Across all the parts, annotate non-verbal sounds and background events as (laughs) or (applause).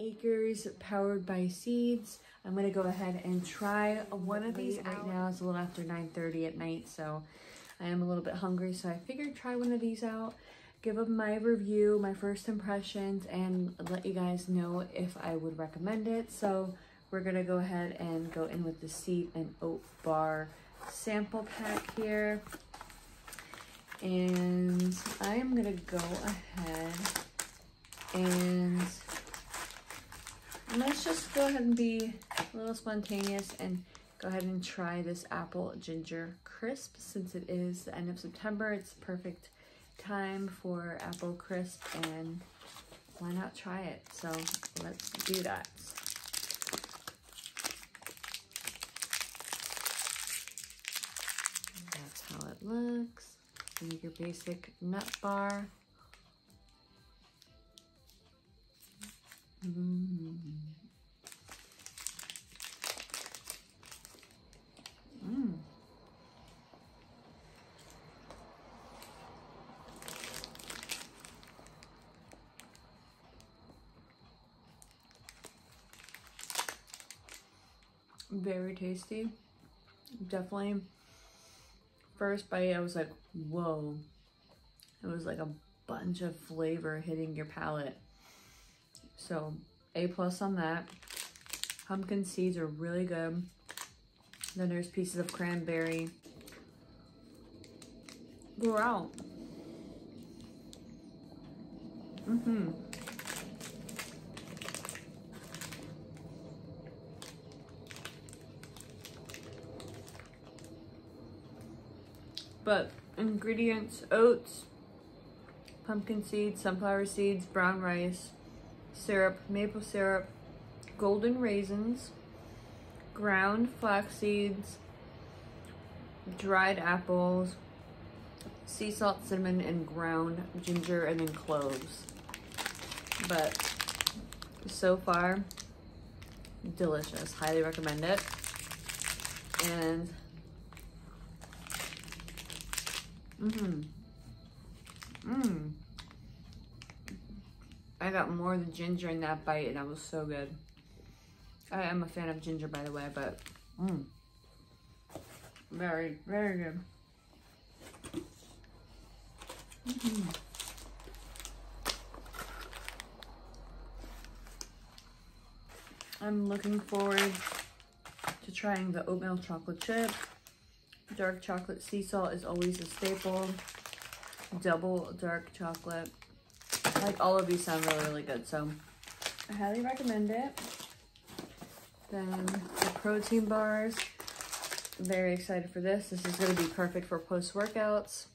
Acres powered by seeds. I'm gonna go ahead and try one of these right now. It's a little after 9.30 at night, so I am a little bit hungry. So I figured try one of these out, give them my review, my first impressions, and let you guys know if I would recommend it. So we're gonna go ahead and go in with the seed and oat bar sample pack here. And I'm gonna go ahead and let's just go ahead and be a little spontaneous and go ahead and try this apple ginger crisp since it is the end of September. It's perfect time for apple crisp and why not try it? So let's do that. That's how it looks. your basic nut bar. Mm. Mm. Very tasty. Definitely. First bite, I was like, whoa. It was like a bunch of flavor hitting your palate. So A plus on that. Pumpkin seeds are really good. Then there's pieces of cranberry. Go out. Mm-hmm. But ingredients, oats, pumpkin seeds, sunflower seeds, brown rice, syrup, maple syrup, golden raisins, ground flax seeds, dried apples, sea salt, cinnamon, and ground ginger, and then cloves. But so far, delicious. Highly recommend it. And, mmm, mmm. I got more of the ginger in that bite and that was so good. I am a fan of ginger by the way, but mm, very, very good. Mm -hmm. I'm looking forward to trying the oatmeal chocolate chip. Dark chocolate sea salt is always a staple. Double dark chocolate like all of these sound really, really good. So I highly recommend it. Then the protein bars. Very excited for this. This is going to be perfect for post workouts.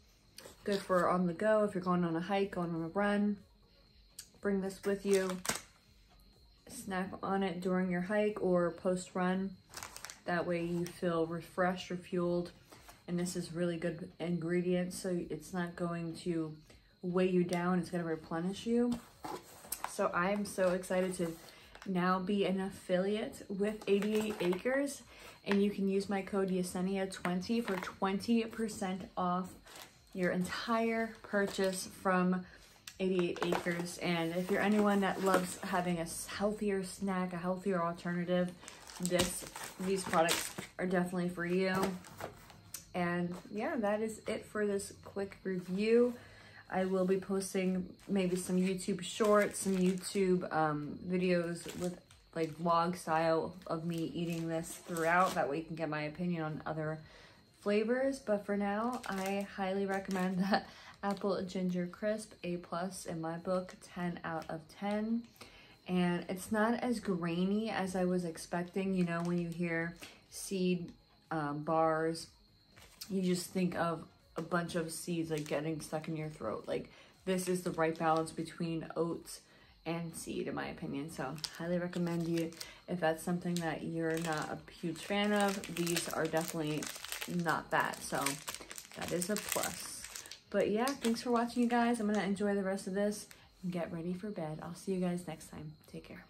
Good for on the go if you're going on a hike, going on a run. Bring this with you. Snack on it during your hike or post run. That way you feel refreshed or fueled. And this is really good ingredients, so it's not going to weigh you down. It's going to replenish you. So I am so excited to now be an affiliate with 88 Acres. And you can use my code Yesenia20 for 20% off your entire purchase from 88 Acres. And if you're anyone that loves having a healthier snack, a healthier alternative, this these products are definitely for you. And yeah, that is it for this quick review. I will be posting maybe some YouTube shorts, some YouTube um, videos with like vlog style of me eating this throughout. That way you can get my opinion on other flavors. But for now, I highly recommend that (laughs) Apple Ginger Crisp A plus in my book, 10 out of 10. And it's not as grainy as I was expecting. You know, when you hear seed um, bars, you just think of a bunch of seeds like getting stuck in your throat. Like this is the right balance between oats and seed in my opinion. So highly recommend you if that's something that you're not a huge fan of. These are definitely not that. So that is a plus. But yeah, thanks for watching you guys. I'm going to enjoy the rest of this and get ready for bed. I'll see you guys next time. Take care.